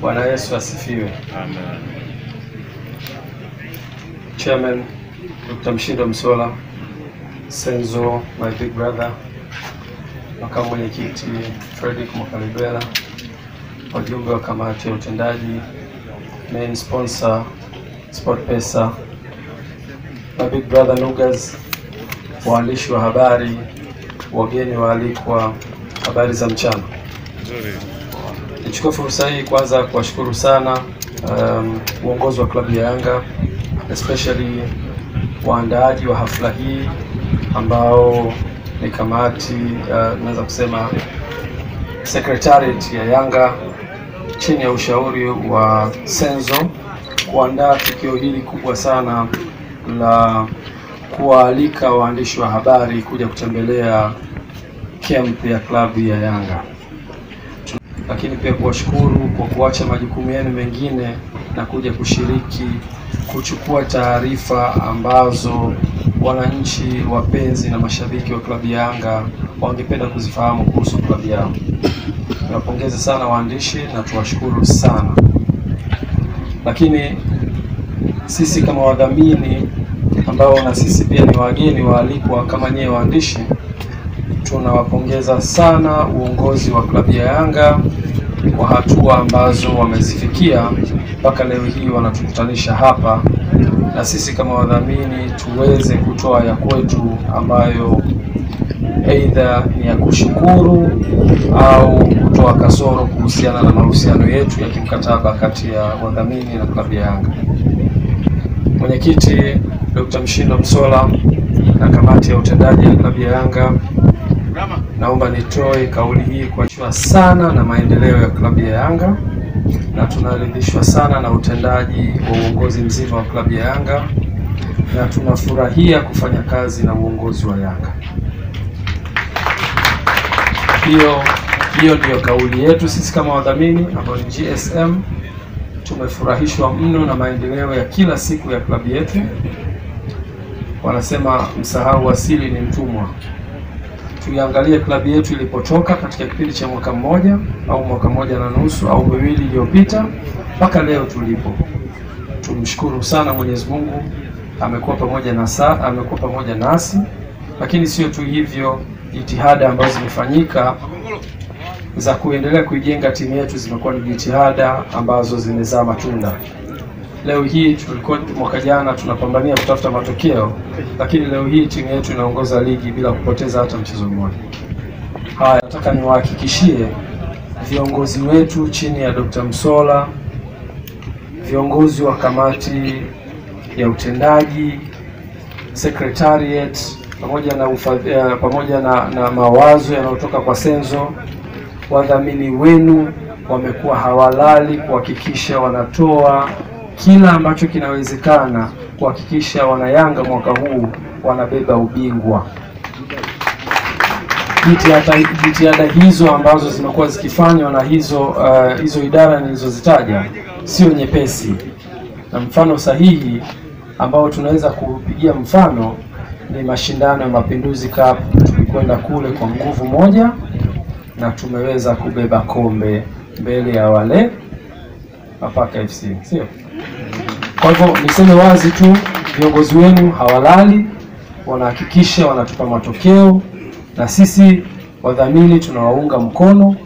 Bwana Yesu asifiwe. Amen. Chairman Dr. Mshindo Msola, Senzo my big brother, makamu mwenyekiti Fredrick Mwakalibela, wajumbe wa kamati ya utendaji, main sponsor Sport Pesa, my big brother Nugas, waandishi wa habari, wageni waalikwa, habari za mchana. Nzuri. Nichukue fursa hii kwanza kuwashukuru sana um, uongozi wa klabu ya Yanga especially waandaaji wa hafla hii ambao ni kamati uh, naweza kusema secretariat ya Yanga chini ya ushauri wa Senzo kuandaa tukio hili kubwa sana la kuwaalika waandishi wa habari kuja kutembelea camp ya klabu ya Yanga lakini pia kuwashukuru kwa kuacha majukumu yenu mengine na kuja kushiriki kuchukua taarifa ambazo wananchi wapenzi na mashabiki wa klabu ya Yanga wangependa kuzifahamu kuhusu klabu yao. Tunapongeza sana waandishi na tuwashukuru sana, lakini sisi kama wadhamini ambao na sisi pia ni wageni waalikwa kama nyewe waandishi tunawapongeza sana uongozi wa klabu ya Yanga kwa hatua ambazo wamezifikia mpaka leo hii wanatukutanisha hapa na sisi kama wadhamini tuweze kutoa ya kwetu ambayo aidha ni ya kushukuru au kutoa kasoro kuhusiana na mahusiano yetu ya kimkataba kati ya wadhamini na klabu ya Yanga. Mwenyekiti Dr. Mshindo Msola na kamati ya utendaji ya klabu ya Yanga naomba nitoe kauli hii kuachwa sana na maendeleo ya klabu ya Yanga na tunaridhishwa sana na utendaji wa uongozi mzima wa klabu ya Yanga na tunafurahia kufanya kazi na uongozi wa Yanga. Hiyo hiyo ndiyo kauli yetu sisi kama wadhamini ambao ni GSM. Tumefurahishwa mno na maendeleo ya kila siku ya klabu yetu. Wanasema msahau asili ni mtumwa tuiangalie klabu yetu ilipotoka katika kipindi cha mwaka mmoja au mwaka mmoja na nusu au miwili iliyopita mpaka leo tulipo. Tumshukuru sana Mwenyezi Mungu, amekuwa pamoja na saa, amekuwa pamoja nasi, lakini sio tu hivyo, jitihada ambazo zimefanyika za kuendelea kuijenga timu yetu zimekuwa ni jitihada ambazo zimezaa matunda. Leo hii tulikuwa mwaka jana tunapambania kutafuta matokeo, lakini leo hii timu yetu inaongoza ligi bila kupoteza hata mchezo mmoja. Haya, nataka niwahakikishie viongozi wetu chini ya Dr. Msola, viongozi wa kamati ya utendaji, secretariat, pamoja na ufadhi, pamoja na, na mawazo yanayotoka kwa Senzo, wadhamini wenu wamekuwa hawalali kuhakikisha wanatoa kila ambacho kinawezekana kuhakikisha wanayanga mwaka huu wanabeba ubingwa. Jitihada hizo ambazo zimekuwa zikifanywa na hizo uh, hizo idara nilizozitaja sio nyepesi, na mfano sahihi ambao tunaweza kupigia mfano ni mashindano ya Mapinduzi Cup. Tulikwenda kule kwa nguvu moja na tumeweza kubeba kombe mbele ya wale Mapaka FC, sio? Kwa hivyo niseme wazi tu, viongozi wenu hawalali, wanahakikisha wanatupa matokeo, na sisi wadhamini tunawaunga mkono